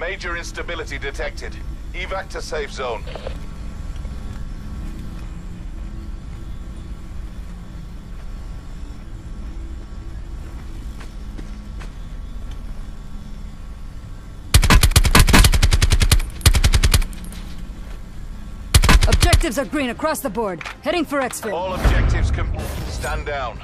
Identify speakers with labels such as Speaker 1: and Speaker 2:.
Speaker 1: Major instability detected. Evac to safe zone.
Speaker 2: Objectives are green across the board. Heading for exfil.
Speaker 1: All objectives com- stand down.